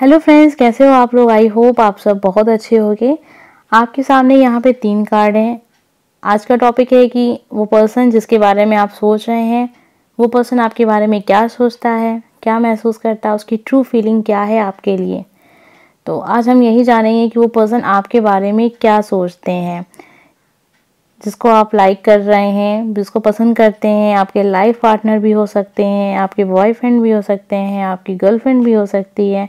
Hello friends, कैसे हो आप लोग? आई होप आप सब बहुत अच्छे होंगे। आपके सामने यहाँ पे तीन कार्ड हैं। आज का टॉपिक है कि वो पर्सन जिसके बारे में आप सोच रहे हैं, वो पर्सन आपके बारे में क्या सोचता है, क्या महसूस करता है, उसकी ट्रू फीलिंग क्या है आपके लिए। तो आज हम यही जानेंगे कि वो पर्सन आपके बारे में क्या सोचते हैं। जिसको आप लाइक कर रहे हैं, जिसको पसंद करते हैं, आपके लाइफ पार्टनर भी हो सकते हैं, आपके बॉयफ्रेंड भी हो सकते हैं, आपकी गर्लफ्रेंड भी हो सकती है।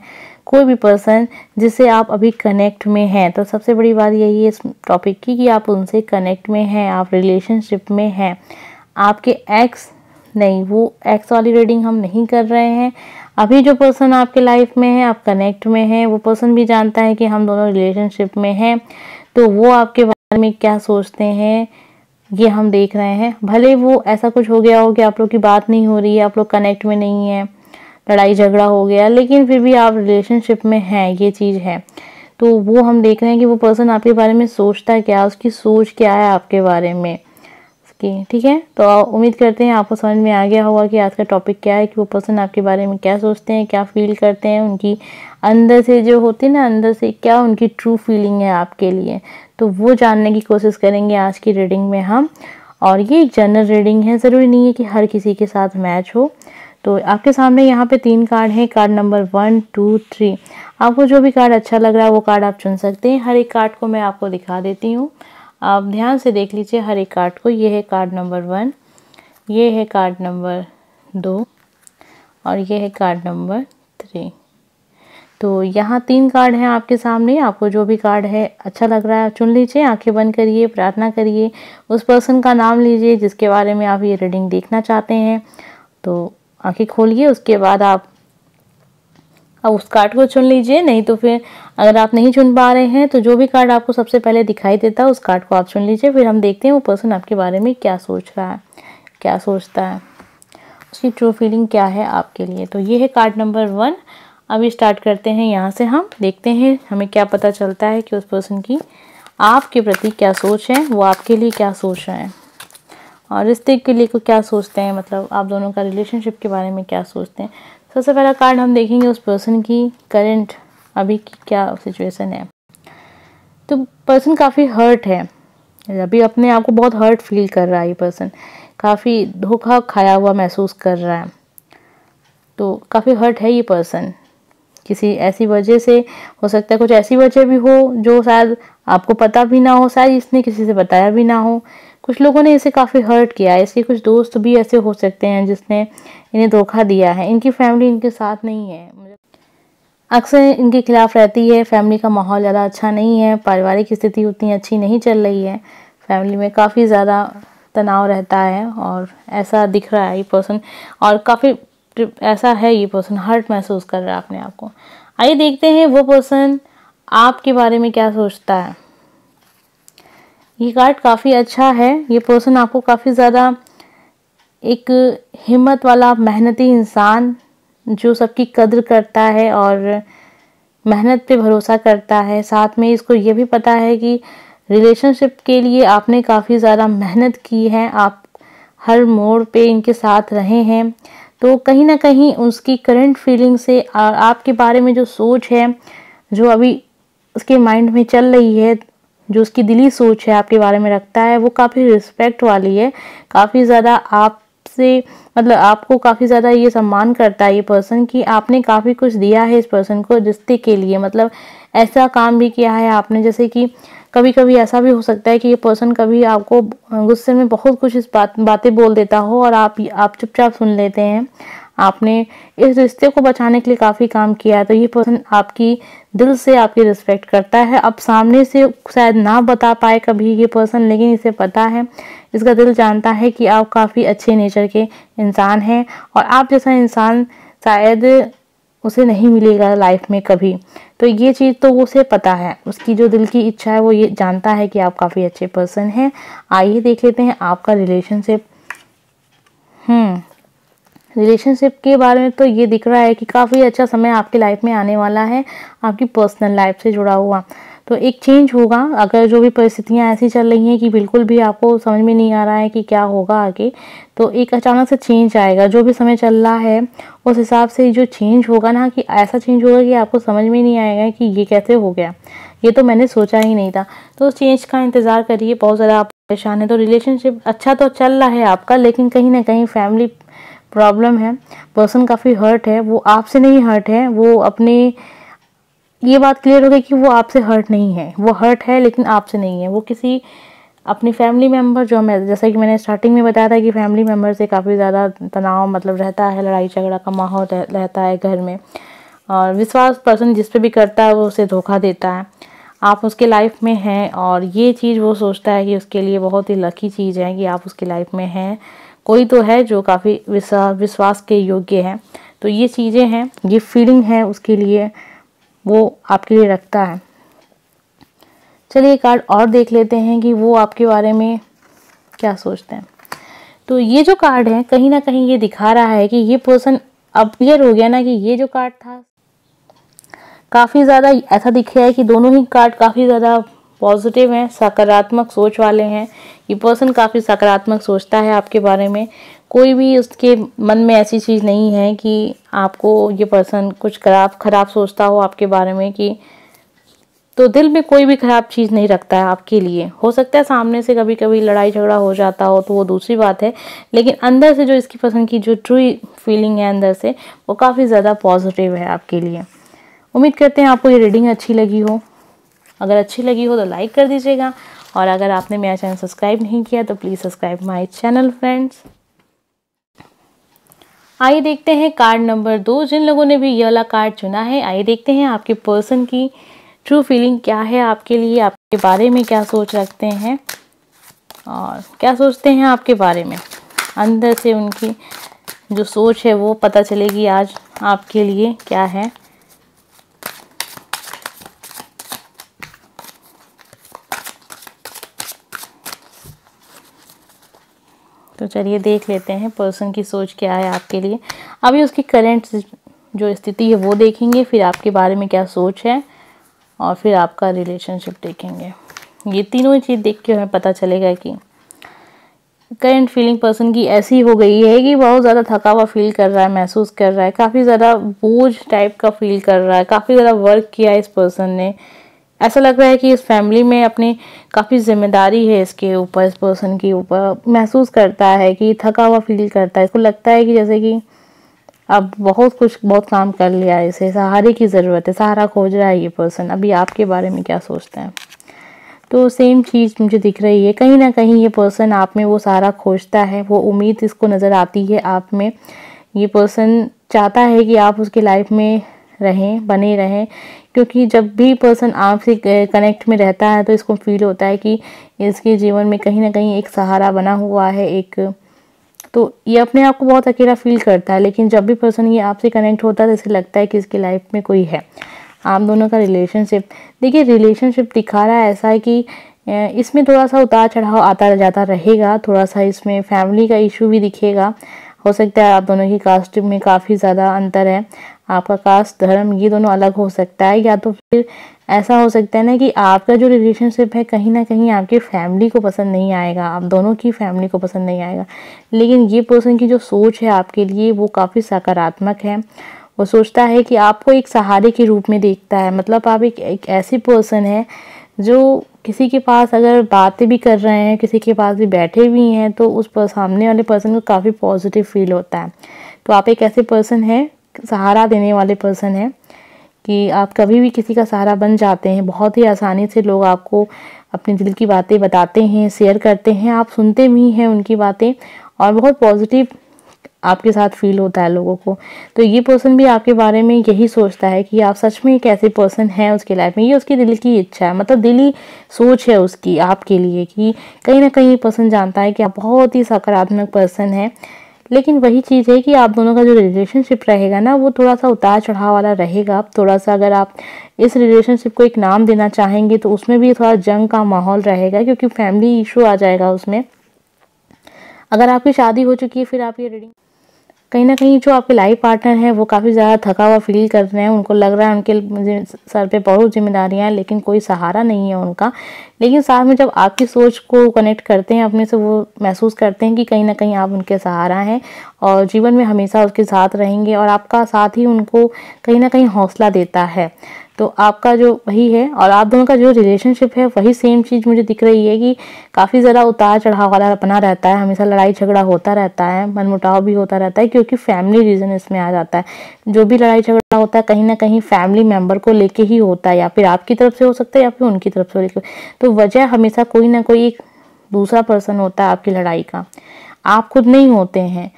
कोई भी पर्सन जिससे आप अभी कनेक्ट में हैं तो सबसे बड़ी बात यही है इस टॉपिक की कि आप उनसे कनेक्ट में हैं, आप रिलेशनशिप में हैं। आपके एक्स नहीं, वो एक्स वाली रीडिंग हम नहीं कर रहे हैं। अभी जो पर्सन आपके लाइफ में है, आप कनेक्ट में हैं, वो पर्सन भी जानता है कि हम दोनों रिलेशनशिप में हैं। तो वो आपके बारे में क्या सोचते हैं, ये हम देख रहे हैं। भले वो ऐसा कुछ हो गया हो कि आप लोग की बात नहीं हो रही है, आप लोग कनेक्ट में नहीं है। लड़ाई झगड़ा हो गया, लेकिन फिर भी आप रिलेशनशिप में हैं, ये चीज़ है। तो वो हम देख रहे हैं कि वो पर्सन आपके बारे में सोचता है क्या, उसकी सोच क्या है आपके बारे में। की ठीक है? तो उम्मीद करते हैं आपको समझ में आ गया होगा कि आज का टॉपिक क्या है, कि वो पर्सन आपके बारे में क्या सोचते हैं, क्या फील करते हैं, उनकी अंदर से जो होती है ना, अंदर से क्या उनकी ट्रू फीलिंग है आपके लिए। तो वो जानने की कोशिश करेंगे आज की रीडिंग में हम। और ये एक जनरल रीडिंग है, ज़रूरी नहीं है कि हर किसी के साथ मैच हो। तो आपके सामने यहाँ पे तीन कार्ड हैं card number one two three आपको जो भी कार्ड अच्छा लग रहा है, वो कार्ड आप चुन सकते हैं। हर एक कार्ड को मैं आपको दिखा देती हूँ। आप ध्यान से देख लीजिए हर एक कार्ड को। ये है कार्ड नंबर वन ये है कार्ड नंबर दो, और ये है कार्ड नंबर थ्री तो यहाँ तीन कार्ड हैं आपके सामने। आपको जो भी कार्ड है अच्छा लग रहा है चुन लीजिए। आँखें बंद करिए, प्रार्थना करिए। उस पर्सन का नाम लीजिए जिसके बारे में आप ये रीडिंग देखना चाहते हैं। तो आँखें खोलिए, उसके बाद आप अब उस कार्ड को चुन लीजिए, नहीं तो फिर अगर आप नहीं चुन पा रहे हैं तो जो भी कार्ड आपको सबसे पहले दिखाई देता है, उस कार्ड को आप चुन लीजिए। फिर हम देखते हैं वो पर्सन आपके बारे में क्या सोच रहा है, क्या सोचता है। उसकी ट्रू फीलिंग क्या है आपके लिए? तो ये है कार्ड नंबर वन अभी स्टार्ट करते हैं यहाँ से हम, देखते हैं हमें क्या पता चलता है कि उस पर्सन की आपके प्रति क्या सोच है, वो आपके लिए क्या सोच रहे हैं। और रिश्ते के लिए को क्या सोचते हैं? मतलब आप दोनों का रिलेशनशिप के बारे में क्या सोचते हैं? सबसे पहला कार्ड हम देखेंगे उस पर्सन की करंट अभी की क्या सिचुएशन है। तो पर्सन काफ़ी हर्ट है। अभी अपने आप को बहुत हर्ट फील कर रहा है ये पर्सन काफ़ी धोखा खाया हुआ महसूस कर रहा है। तो काफ़ी हर्ट है ये पर्सन किसी ऐसी वजह से हो सकता है कुछ ऐसी वजह भी हो जो शायद आपको पता भी ना हो, शायद इसने किसी से बताया भी ना हो। कुछ लोगों ने इसे काफ़ी हर्ट किया है। इसके कुछ दोस्त भी ऐसे हो सकते हैं जिसने इन्हें धोखा दिया है। इनकी फैमिली इनके साथ नहीं है। अक्सर इनके खिलाफ रहती है। फैमिली का माहौल ज़्यादा अच्छा नहीं है। पारिवारिक स्थिति उतनी अच्छी नहीं चल रही है। फैमिली में काफ़ी ज़्यादा तनाव रहता है और ऐसा दिख रहा है ये पर्सन और काफ़ी ऐसा है ये पर्सन हर्ट महसूस कर रहा है अपने आप को। आइए देखते हैं वो पर्सन आपके बारे में क्या सोचता है। ये कार्ड काफ़ी अच्छा है। ये पर्सन आपको काफ़ी ज़्यादा एक हिम्मत वाला, मेहनती इंसान जो सबकी कद्र करता है और मेहनत पे भरोसा करता है। साथ में इसको ये भी पता है कि रिलेशनशिप के लिए आपने काफ़ी ज़्यादा मेहनत की है। आप हर मोड़ पे इनके साथ रहे हैं। तो कहीं ना कहीं उसकी करंट फीलिंग से आपके बारे में जो सोच है, जो अभी उसके माइंड में चल रही है जो उसकी दिली सोच है, आपके बारे में रखता है, वो काफ़ी रिस्पेक्ट वाली है। काफ़ी ज़्यादा आपसे मतलब आपको काफ़ी ज़्यादा ये सम्मान करता है ये पर्सन कि आपने काफ़ी कुछ दिया है इस पर्सन को रिश्ते के लिए। मतलब ऐसा काम भी किया है आपने, जैसे कि कभी कभी ऐसा भी हो सकता है कि ये पर्सन कभी आपको गुस्से में बहुत कुछ इस बात, बातें बोल देता हो और आप आप चुपचाप सुन लेते हैं। आपने इस रिश्ते को बचाने के लिए काफ़ी काम किया है तो ये पर्सन आपकी दिल से आपकी रिस्पेक्ट करता है। अब सामने से शायद ना बता पाए कभी ये पर्सन, लेकिन इसे पता है। इसका दिल जानता है कि आप काफ़ी अच्छे नेचर के इंसान हैं और आप जैसा इंसान शायद उसे नहीं मिलेगा लाइफ में कभी। तो ये चीज़ तो उसे पता है। उसकी जो दिल की इच्छा है, वो ये जानता है कि आप काफ़ी अच्छे पर्सन हैं। आइए देख लेते हैं आपका रिलेशनशिप हम्म। रिलेशनशिप के बारे में तो ये दिख रहा है कि काफ़ी अच्छा समय आपकी लाइफ में आने वाला है, आपकी पर्सनल लाइफ से जुड़ा हुआ। तो एक चेंज होगा, अगर जो भी परिस्थितियाँ ऐसी चल रही हैं कि बिल्कुल भी आपको समझ में नहीं आ रहा है कि क्या होगा आगे तो एक अचानक से चेंज आएगा। जो भी समय चल रहा है, उस हिसाब से जो चेंज होगा ना, कि ऐसा चेंज होगा कि आपको समझ में नहीं आएगा कि ये कैसे हो गया। ये तो मैंने सोचा ही नहीं था। तो उस चेंज का इंतज़ार करिए, बहुत ज़्यादा आप परेशान है। तो रिलेशनशिप अच्छा तो चल रहा है आपका, लेकिन कहीं ना कहीं फैमिली प्रॉब्लम है। पर्सन काफ़ी हर्ट है, वो आपसे नहीं हर्ट है, वो अपने ये बात क्लियर हो गई कि वो आपसे हर्ट नहीं है। वो हर्ट है, लेकिन आपसे नहीं है। वो किसी अपनी फैमिली मेंबर जो मैं, जैसा कि मैंने स्टार्टिंग में बताया था कि फैमिली मेंबर से काफ़ी ज़्यादा तनाव मतलब रहता है, लड़ाई झगड़ा का माहौल रहता है घर में। और विश्वास पर्सन जिस पे भी करता है, वो उसे धोखा देता है। आप उसके लाइफ में हैं और ये चीज़ वो सोचता है कि उसके लिए बहुत ही लकी चीज़ है कि आप उसकी लाइफ में हैं। कोई तो है जो काफ़ी विश्वास के योग्य है। तो ये चीज़ें हैं, ये फीलिंग है उसके लिए, वो आपके लिए रखता है। चलिए कार्ड और देख लेते हैं कि वो आपके बारे में क्या सोचते हैं। तो ये जो कार्ड है, कहीं ना कहीं ये दिखा रहा है कि ये पर्सन अब क्लियर हो गया ना कि ये जो कार्ड था, काफ़ी ज़्यादा ऐसा दिख है कि दोनों ही कार्ड काफ़ी ज़्यादा पॉजिटिव हैं, सकारात्मक सोच वाले हैं। ये पर्सन काफ़ी सकारात्मक सोचता है आपके बारे में। कोई भी उसके मन में ऐसी चीज़ नहीं है कि आपको ये पर्सन कुछ खराब खराब सोचता हो आपके बारे में कि तो दिल में कोई भी ख़राब चीज़ नहीं रखता है आपके लिए। हो सकता है सामने से कभी कभी लड़ाई झगड़ा हो जाता हो तो वो दूसरी बात है, लेकिन अंदर से जो इसकी पसंद की जो ट्रू फीलिंग है अंदर से, वो काफ़ी ज़्यादा पॉजिटिव है आपके लिए। उम्मीद करते हैं आपको ये रीडिंग अच्छी लगी हो। अगर अच्छी लगी हो तो लाइक कर दीजिएगा। और अगर आपने मेरा चैनल सब्सक्राइब नहीं किया तो please subscribe my channel friends आइए देखते हैं कार्ड नंबर दो। जिन लोगों ने भी ये वाला कार्ड चुना है, आइए देखते हैं आपके पर्सन की ट्रू फीलिंग क्या है आपके लिए, आपके बारे में क्या सोच रखते हैं। और क्या सोचते हैं आपके बारे में? अंदर से उनकी जो सोच है वो पता चलेगी आज आपके लिए क्या है। तो चलिए देख लेते हैं पर्सन की सोच क्या है आपके लिए। अभी उसकी करेंट जो स्थिति है वो देखेंगे, फिर आपके बारे में क्या सोच है और फिर आपका रिलेशनशिप देखेंगे। ये तीनों ही चीज़ देख के हमें पता चलेगा कि करेंट फीलिंग पर्सन की ऐसी हो गई है कि बहुत ज़्यादा थका हुआ फील कर रहा है, महसूस कर रहा है, काफ़ी ज़्यादा बोझ टाइप का फील कर रहा है, काफ़ी ज़्यादा वर्क किया है इस पर्सन ने। ऐसा लग रहा है कि इस फैमिली में अपनी काफ़ी ज़िम्मेदारी है इसके ऊपर, इस पर्सन के ऊपर। महसूस करता है कि थका हुआ फील करता है। इसको लगता है कि जैसे कि अब बहुत कुछ, बहुत काम कर लिया है इसे। सहारे की ज़रूरत है। सहारा खोज रहा है ये पर्सन अभी आपके बारे में क्या सोचते हैं? तो सेम चीज़ मुझे दिख रही है। कहीं ना कहीं ये पर्सन आप में वो सहारा खोजता है। वो उम्मीद इसको नज़र आती है आप में। ये पर्सन चाहता है कि आप उसकी लाइफ में रहें, बने रहें, क्योंकि जब भी पर्सन आपसे कनेक्ट में रहता है तो इसको फील होता है कि इसके जीवन में कहीं ना कहीं एक सहारा बना हुआ है, एक तो ये अपने आप को बहुत अकेला फील करता है, लेकिन जब भी पर्सन ये आपसे कनेक्ट होता है तो इसे लगता है कि इसकी लाइफ में कोई है। आप दोनों का रिलेशनशिप देखिए रिलेशनशिप दिखा रहा है ऐसा है कि इसमें थोड़ा सा उतार चढ़ाव आता जाता रहेगा थोड़ा सा इसमें फैमिली का इशू भी दिखेगा। हो सकता है आप दोनों की कास्ट में काफ़ी ज़्यादा अंतर है। आपका कास्ट धर्म ये दोनों अलग हो सकता है या तो फिर ऐसा हो सकता है ना कि आपका जो रिलेशनशिप है कहीं ना कहीं आपकी फैमिली को पसंद नहीं आएगा आप दोनों की फैमिली को पसंद नहीं आएगा। लेकिन ये पर्सन की जो सोच है आपके लिए वो काफ़ी सकारात्मक है। वो सोचता है कि आपको एक सहारे के रूप में देखता है। मतलब आप एक, एक ऐसी पर्सन है जो किसी के पास अगर बातें भी कर रहे हैं किसी के पास भी बैठे भी हैं तो उस पर सामने वाले पर्सन को काफ़ी पॉजिटिव फील होता है। तो आप एक ऐसे पर्सन हैं सहारा देने वाले पर्सन हैं कि आप कभी भी किसी का सहारा बन जाते हैं। बहुत ही आसानी से लोग आपको अपने दिल की बातें बताते हैं शेयर करते हैं। आप सुनते भी हैं उनकी बातें और बहुत पॉजिटिव आपके साथ फील होता है लोगों को। तो ये पर्सन भी आपके बारे में यही सोचता है कि आप सच में एक ऐसे पर्सन हैं उसके लाइफ में। ये उसकी दिल की इच्छा है मतलब दिली सोच है उसकी, आपके लिए कि कहीं ना कहीं ये पर्सन जानता है कि आप बहुत ही सकारात्मक पर्सन है। लेकिन वही चीज़ है कि आप दोनों का जो रिलेशनशिप रहेगा ना, वो थोड़ा सा उतार चढ़ाव वाला रहेगा। थोड़ा सा अगर आप इस रिलेशनशिप को एक नाम देना चाहेंगे तो उसमें भी थोड़ा जंग का माहौल रहेगा, क्योंकि फैमिली इशू आ जाएगा उसमें। अगर आपकी शादी हो चुकी है, फिर आप ये रीडिंग कहीं ना कहीं जो आपके लाइफ पार्टनर हैं, वो काफ़ी ज़्यादा थका हुआ फील कर रहे हैं। उनको लग रहा है उनके सर पे बहुत जिम्मेदारियाँ हैं, लेकिन कोई सहारा नहीं है उनका। लेकिन साथ में जब आपकी सोच को कनेक्ट करते हैं, अपने से वो महसूस करते हैं कि कहीं ना कहीं आप उनके सहारा हैं और जीवन में हमेशा उसके साथ रहेंगे और आपका साथ ही उनको कहीं ना कहीं हौसला देता है। तो आपका जो वही है और आप दोनों का जो रिलेशनशिप है, वही सेम चीज़ मुझे दिख रही है कि काफ़ी ज़्यादा उतार चढ़ाव वाला बना रहता है। हमेशा लड़ाई झगड़ा होता रहता है, मनमुटाव भी होता रहता है क्योंकि फैमिली रीज़न इसमें आ जाता है। जो भी लड़ाई झगड़ा होता है, कहीं ना कहीं फैमिली मेंबर को लेके ही होता है या फिर आपकी तरफ़ से हो सकता है या फिर उनकी तरफ़ से लेकर तो वजह हमेशा कोई ना कोई एक दूसरा पर्सन होता है आपकी लड़ाई का। आप खुद नहीं होते हैं।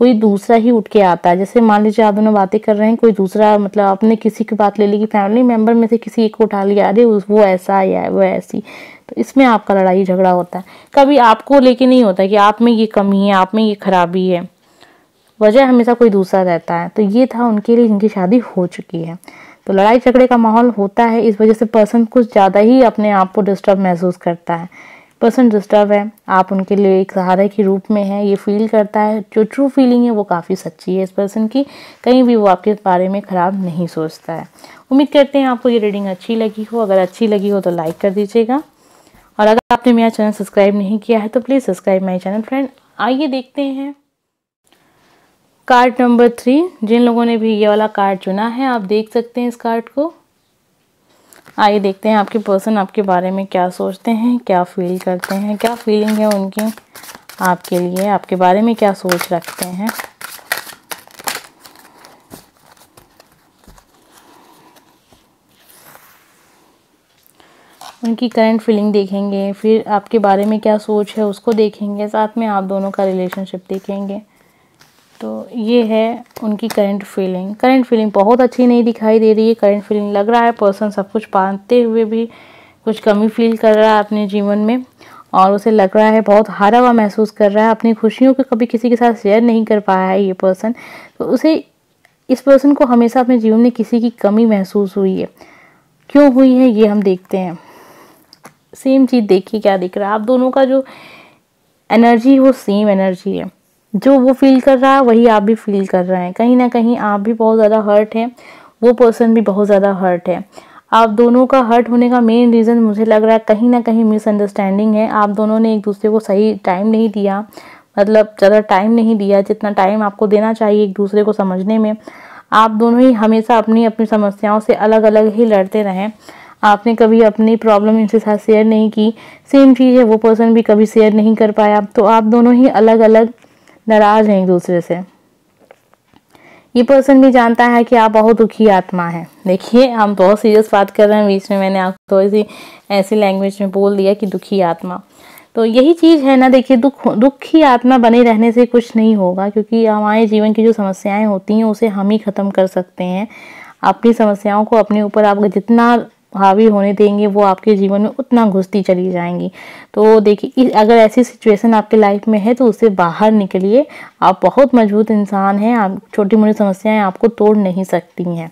कोई दूसरा ही उठ के आता है। जैसे मान लीजिए आप दोनों बातें कर रहे हैं, कोई दूसरा मतलब आपने किसी की बात ले ली कि फैमिली मेंबर में से किसी एक को उठा लिया, अरे वो ऐसा या वो ऐसी। तो इसमें आपका लड़ाई झगड़ा होता है। कभी आपको लेके नहीं होता कि आप में ये कमी है, आप में ये खराबी है। वजह हमेशा कोई दूसरा रहता है। तो ये था उनके लिए, जिनकी शादी हो चुकी है। तो लड़ाई झगड़े का माहौल होता है, इस वजह से पर्सन कुछ ज़्यादा ही अपने आप को डिस्टर्ब महसूस करता है। पर्सन डिस्टर्ब है। आप उनके लिए एक सहारे के रूप में है, ये फील करता है। जो ट्रू फीलिंग है, वो काफ़ी सच्ची है इस पर्सन की। कहीं भी वो आपके बारे में ख़राब नहीं सोचता है। उम्मीद करते हैं आपको ये रीडिंग अच्छी लगी हो। अगर अच्छी लगी हो तो लाइक कर दीजिएगा। और अगर आपने मेरा चैनल सब्सक्राइब नहीं किया है तो please subscribe my channel friend आइए देखते हैं। कार्ड नंबर थ्री जिन लोगों ने भी ये वाला कार्ड चुना है, आप देख सकते हैं इस कार्ड को। आइए देखते हैं आपके पर्सन आपके बारे में क्या सोचते हैं, क्या फील करते हैं, क्या फीलिंग है उनकी, आपके लिए, आपके बारे में क्या सोच रखते हैं। उनकी करंट फीलिंग देखेंगे, फिर आपके बारे में क्या सोच है उसको देखेंगे, साथ में आप दोनों का रिलेशनशिप देखेंगे। तो ये है उनकी करंट फीलिंग करंट फीलिंग बहुत अच्छी नहीं दिखाई दे रही है. करंट फीलिंग लग रहा है. पर्सन सब कुछ पाते हुए भी कुछ कमी फील कर रहा है अपने जीवन में और उसे लग रहा है बहुत हारा हुआ महसूस कर रहा है. अपनी खुशियों को कभी किसी के साथ शेयर नहीं कर पाया है ये पर्सन तो उसे इस पर्सन को हमेशा अपने जीवन में किसी की कमी महसूस हुई है. क्यों हुई है ये हम देखते हैं. सेम चीज़ देखिए क्या दिख रहा है. आप दोनों का जो एनर्जी वो सेम एनर्जी है. जो वो फील कर रहा है, वही आप भी फील कर रहे हैं। कहीं ना कहीं आप भी बहुत ज़्यादा हर्ट हैं, वो पर्सन भी बहुत ज़्यादा हर्ट है। आप दोनों का हर्ट होने का मेन रीज़न मुझे लग रहा है कहीं ना कहीं मिसअंडरस्टैंडिंग है। आप दोनों ने एक दूसरे को सही टाइम नहीं दिया मतलब ज़्यादा टाइम नहीं दिया, जितना टाइम आपको देना चाहिए एक दूसरे को समझने में। आप दोनों ही हमेशा अपनी अपनी समस्याओं से अलग अलग ही लड़ते रहें। आपने कभी अपनी प्रॉब्लम इनके साथ शेयर नहीं की। सेम चीज़ है, वो पर्सन भी कभी शेयर नहीं कर पाया। तो आप दोनों ही अलग अलग नाराज़ हैं एक दूसरे से। ये पर्सन भी जानता है कि आप बहुत दुखी आत्मा है। देखिए, हम बहुत सीरियस बात कर रहे हैं बीच में, मैंने आपको थोड़ी सी ऐसी लैंग्वेज में बोल दिया कि दुखी आत्मा। तो यही चीज़ है ना, देखिए, दुख, दुखी आत्मा बने रहने से कुछ नहीं होगा, क्योंकि हमारे जीवन की जो समस्याएँ होती हैं, उसे हम ही ख़त्म कर सकते हैं। अपनी समस्याओं को अपने ऊपर आप जितना हावी होने देंगे, वो आपके जीवन में उतना घुसती चली जाएँगी। तो देखिए अगर ऐसी सिचुएशन आपके लाइफ में है तो उससे बाहर निकलिए। आप बहुत मज़बूत इंसान हैं, आप छोटी मोटी समस्याएँ आपको तोड़ नहीं सकती हैं।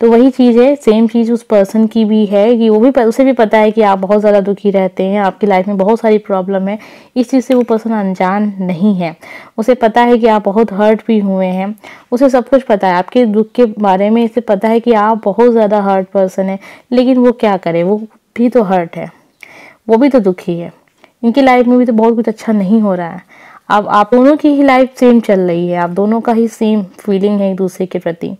तो वही चीज़ है सेम चीज़ उस पर्सन की भी है कि वो भी उसे भी पता है कि आप बहुत ज़्यादा दुखी रहते हैं, आपकी लाइफ में बहुत सारी प्रॉब्लम है, इस चीज़ से वो पर्सन अनजान नहीं है। उसे पता है कि आप बहुत हर्ट भी हुए हैं, उसे सब कुछ पता है, आपके दुख के बारे में इसे पता है कि आप बहुत ज़्यादा हर्ट पर्सन है, लेकिन वो क्या करे, वो भी तो हर्ट है, वो भी तो दुखी है। इनकी लाइफ में भी तो बहुत कुछ अच्छा नहीं हो रहा है। अब आप दोनों की ही लाइफ सेम चल रही है, आप दोनों का ही सेम फीलिंग है एक दूसरे के प्रति।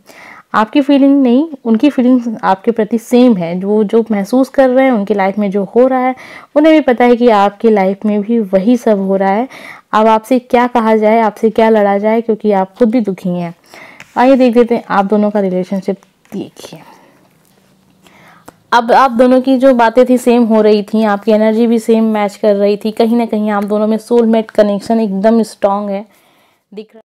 आपकी फीलिंग नहीं, उनकी फीलिंग आपके प्रति सेम है। जो जो महसूस कर रहे हैं, उनकी लाइफ में जो हो रहा है, उन्हें भी पता है कि आपकी लाइफ में भी वही सब हो रहा है। अब आपसे क्या कहा जाए, आपसे क्या लड़ा जाए, क्योंकि आप खुद भी दुखी हैं। आइए देख लेते हैं, आप दोनों का रिलेशनशिप देखिए। अब आप दोनों की जो बातें थी सेम हो रही थी, आपकी एनर्जी भी सेम मैच कर रही थी, कहीं ना कहीं आप दोनों में सोलमेट कनेक्शन एकदम स्ट्रांग है, दिख रहा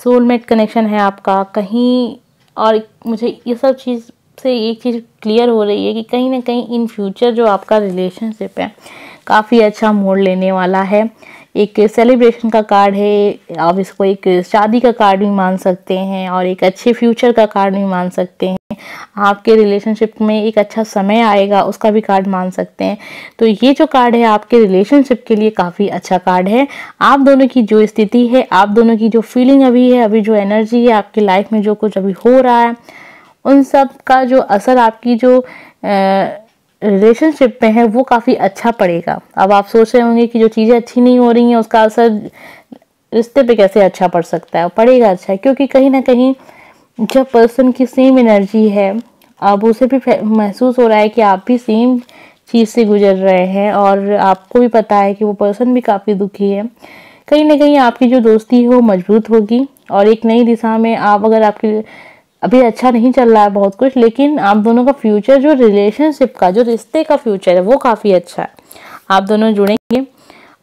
सोलमेट कनेक्शन है आपका, कहीं और मुझे ये सब चीज़ से एक चीज़ क्लियर हो रही है कि कहीं ना कहीं इन फ्यूचर जो आपका रिलेशनशिप है, काफ़ी अच्छा मोड़ लेने वाला है। एक सेलिब्रेशन का कार्ड है, आप इसको एक शादी का कार्ड भी मान सकते हैं और एक अच्छे फ्यूचर का कार्ड भी मान सकते हैं। आपके रिलेशनशिप में एक अच्छा समय आएगा, उसका भी कार्ड मान सकते हैं। तो ये जो कार्ड है, आपके रिलेशनशिप के लिए काफ़ी अच्छा कार्ड है। आप दोनों की जो स्थिति है, आप दोनों की जो फीलिंग अभी है, अभी जो एनर्जी है, आपकी लाइफ में जो कुछ अभी हो रहा है, उन सब का जो असर, आपकी जो रिलेशनशिप में है, वो काफ़ी अच्छा पड़ेगा। अब आप सोच रहे होंगे कि जो चीज़ें अच्छी नहीं हो रही हैं, उसका असर रिश्ते पे कैसे अच्छा पड़ सकता है? पड़ेगा अच्छा है क्योंकि कहीं ना कहीं जब पर्सन की सेम एनर्जी है, अब उसे भी महसूस हो रहा है कि आप भी सेम चीज़ से गुजर रहे हैं और आपको भी पता है कि वो पर्सन भी काफ़ी दुखी है। कहीं ना कहीं आपकी जो दोस्ती है मज़बूत होगी और एक नई दिशा में आप अगर आपकी अभी अच्छा नहीं चल रहा है बहुत कुछ, लेकिन आप दोनों का फ्यूचर जो रिलेशनशिप का, जो रिश्ते का फ्यूचर है, वो काफ़ी अच्छा है। आप दोनों जुड़ेंगे,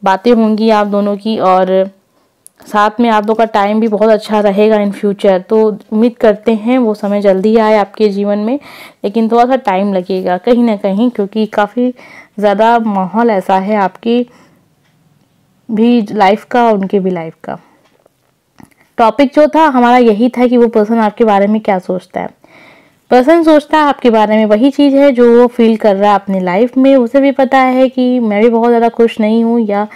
बातें होंगी आप दोनों की, और साथ में आप लोग का टाइम भी बहुत अच्छा रहेगा इन फ्यूचर तो उम्मीद करते हैं वो समय जल्दी आए आपके जीवन में, लेकिन थोड़ा सा टाइम लगेगा, कहीं ना कहीं, क्योंकि काफ़ी ज़्यादा माहौल ऐसा है आपकी भी लाइफ का उनके भी लाइफ का। टॉपिक जो था, हमारा यही था कि वो पर्सन आपके बारे में क्या सोचता है। पर्सन सोचता है आपके बारे में वही चीज़ है जो वो फील कर रहा है अपनी लाइफ में। उसे भी पता है कि मैं भी बहुत ज़्यादा खुश नहीं हूँ या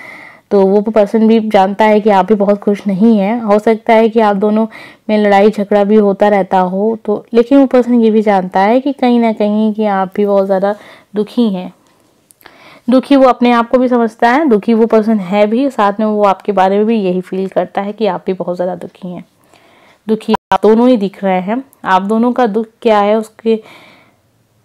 तो वो पर्सन भी जानता है कि आप भी बहुत खुश नहीं हैं। हो सकता है कि आप दोनों में लड़ाई झगड़ा भी होता रहता हो तो लेकिन वो पर्सन ये भी जानता है कि कहीं ना कहीं कि आप भी बहुत ज़्यादा दुखी हैं। दुखी वो अपने आप को भी समझता है, दुखी वो पर्सन है भी, साथ में वो आपके बारे में भी यही फील करता है कि आप भी बहुत ज़्यादा दुखी हैं। दुखी आप दोनों ही दिख रहे हैं। आप दोनों का दुख क्या है उसके,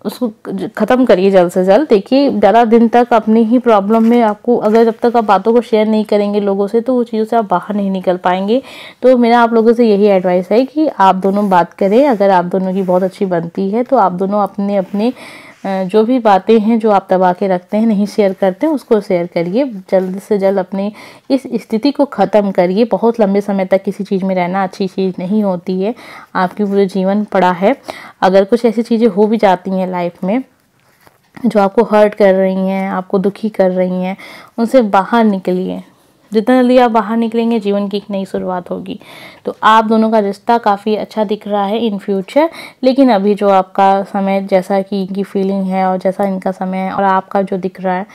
उसको ख़त्म करिए जल्द से जल्द। देखिए, ज़्यादा दिन तक अपनी ही प्रॉब्लम में आपको, अगर जब तक आप बातों को शेयर नहीं करेंगे लोगों से तो वो चीज़ों से आप बाहर नहीं निकल पाएँगे। तो मेरा आप लोगों से यही एडवाइस है कि आप दोनों बात करें। अगर आप दोनों की बहुत अच्छी बनती है तो आप दोनों अपने अपने जो भी बातें हैं जो आप दबा के रखते हैं, नहीं शेयर करते, उसको शेयर करिए। जल्द से जल्द अपनी इस स्थिति को ख़त्म करिए। बहुत लंबे समय तक किसी चीज़ में रहना अच्छी चीज़ नहीं होती है। आपकी पूरे जीवन पड़ा है। अगर कुछ ऐसी चीज़ें हो भी जाती हैं लाइफ में, जो आपको हर्ट कर रही हैं, आपको दुखी कर रही हैं, उनसे बाहर निकलिए। जितना जल्दी आप बाहर निकलेंगे, जीवन की एक नई शुरुआत होगी। तो आप दोनों का रिश्ता काफ़ी अच्छा दिख रहा है इन फ्यूचर लेकिन अभी जो आपका समय, जैसा कि इनकी फीलिंग है और जैसा इनका समय है और आपका जो दिख रहा है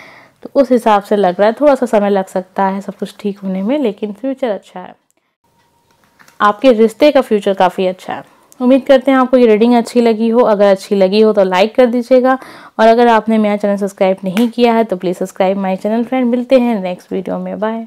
तो उस हिसाब से लग रहा है। थोड़ा सा समय लग सकता है, सब कुछ ठीक होने में, लेकिन फ्यूचर अच्छा है। आपके रिश्ते का फ्यूचर काफ़ी अच्छा है। उम्मीद करते हैं आपको ये रीडिंग अच्छी लगी हो। अगर अच्छी लगी हो तो लाइक कर दीजिएगा। और अगर आपने मेरा चैनल सब्सक्राइब नहीं किया है तो please subscribe my channel friend मिलते हैं नेक्स्ट वीडियो में। बाय